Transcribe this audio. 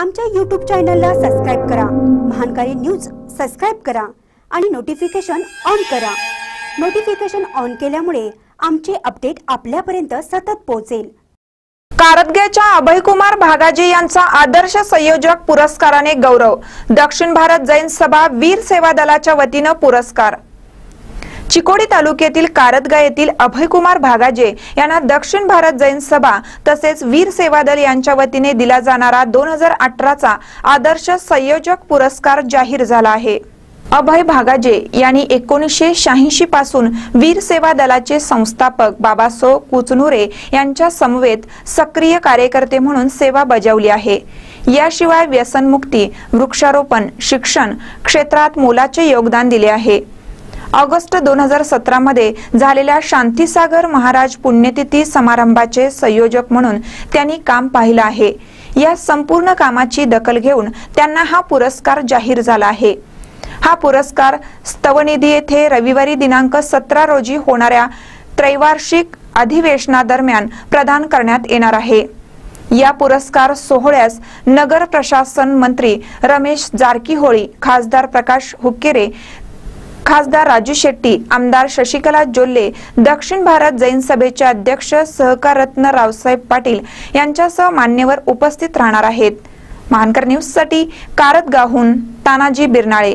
आमच्या यूट्यूब चॅनलला सबस्क्राईब करा. महानकारी न्यूज सबस्क्राईब करा आणि नोटिफिकेशन ऑन करा. नोटिफिकेशन ऑन केल्यामुळे आमचे अपडेट आपल्यापर्यंत सतत पोहोचेल. कारदग्याच्या अभयकुमार भागाजी यांचा आदर्श संयोजक पुरस्काराने गौरव. दक्षिण भारत जैन सभा वीर सेवा दलाच्या वतीनं पुरस्कार. चिकोडी तालुक्यातील कारदगा येथील अभयकुमार भागाजे यांना दक्षिण भारत जैन सभा तसेच वीर सेवा दल यांच्या वतीने दिला जाणारा दोन हजार अठराचा आदर्श संयोजक पुरस्कार जाहीर झाला आहे. अभय भागाजे यांनी एकोणीसशे शहाऐंशी पासून वीर सेवा दलाचे संस्थापक बाबासो कुचनुरे यांच्या समवेत सक्रिय कार्यकर्ते म्हणून सेवा बजावली आहे. याशिवाय व्यसनमुक्ती वृक्षारोपण शिक्षण क्षेत्रात मोलाचे योगदान दिले आहे. ऑगस्ट दोन हजार सतरा मध्ये झालेल्या शांतीसागर महाराज पुण्यतिथी समारंभाचे संयोजक म्हणून त्यांनी काम पाहिलं आहे. या संपूर्ण कामाची दखल घेऊन त्यांना हा पुरस्कार जाहीर झाला आहे. हा पुरस्कार स्तवनिधी येथे रविवारी दिनांक सतरा रोजी होणाऱ्या त्रैवार्षिक अधिवेशनादरम्यान प्रदान करण्यात येणार आहे. या पुरस्कार सोहळ्यास नगर प्रशासन मंत्री रमेश जारकीहोळी खासदार प्रकाश हुक्केरे खासदार राजू शेट्टी आमदार शशिकला जोल्ले दक्षिण भारत जैन सभेचे अध्यक्ष सहकाररत्न रावसाहेब पाटील यांच्यासह मान्यवर उपस्थित राहणार आहेत. महानकर न्यूजसाठी कारदगाहून तानाजी बिरनाळे.